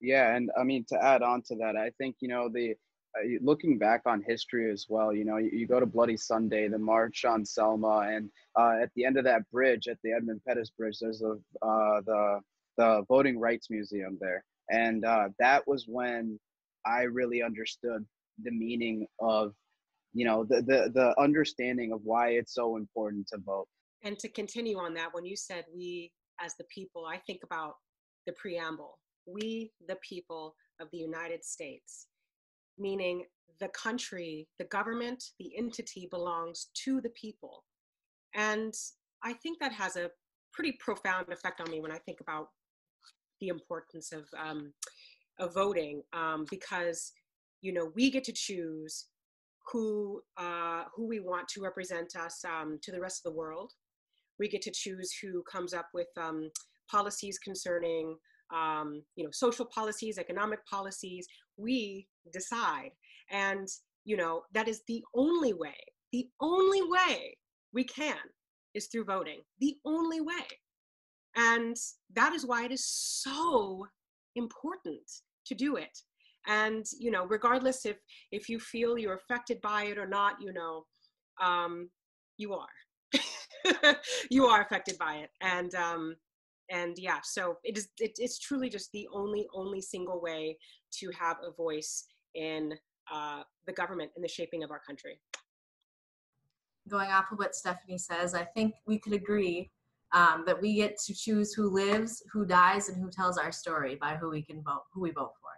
Yeah, and I mean to add on to that, I think you know the uh, looking back on history as well. You know, you, you, go to Bloody Sunday, the March on Selma, and uh, at the end of that bridge, at the Edmund Pettus Bridge, there's a uh, the the Voting Rights Museum there, and uh, that was when I really understood the meaning of, you know, the the the understanding of why it's so important to vote. And to continue on that, when you said we as the people, I think about the preamble we, the people of the United States, meaning the country, the government, the entity belongs to the people. And I think that has a pretty profound effect on me when I think about the importance of, um, of voting um, because you know we get to choose who uh, who we want to represent us um, to the rest of the world. We get to choose who comes up with um, policies concerning um, you know, social policies, economic policies, we decide. And, you know, that is the only way, the only way we can is through voting, the only way. And that is why it is so important to do it. And, you know, regardless if, if you feel you're affected by it or not, you know, um, you are. you are affected by it. And, um, and yeah so it is it, it's truly just the only only single way to have a voice in uh, the government in the shaping of our country. Going off of what stephanie says i think we could agree um, that we get to choose who lives who dies and who tells our story by who we can vote who we vote for